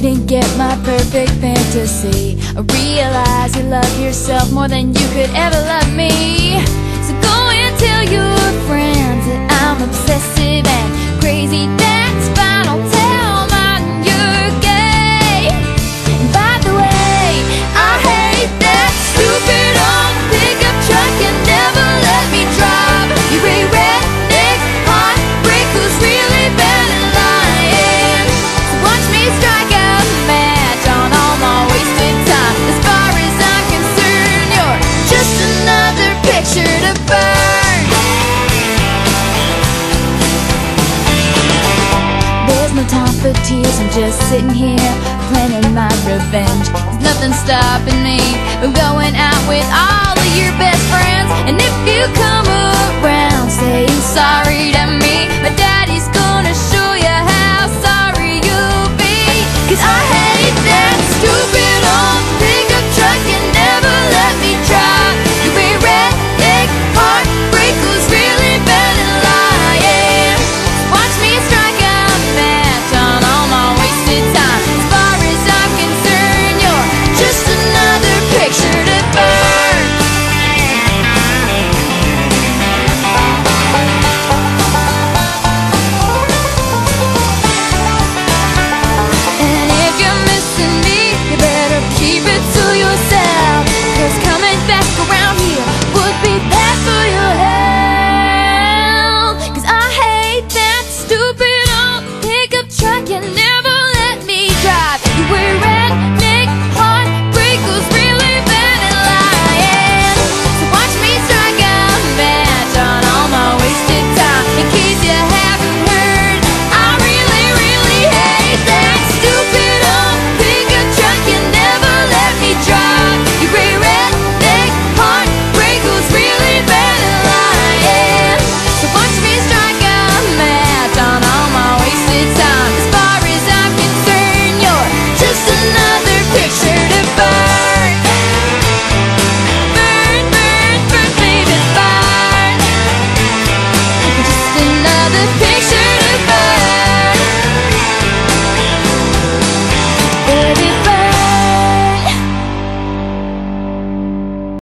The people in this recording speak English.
didn't get my perfect fantasy. I realize you love yourself more than you could ever love me. Tears, I'm just sitting here planning my revenge. There's nothing stopping me from going out with all of your best friends. And if you come around saying sorry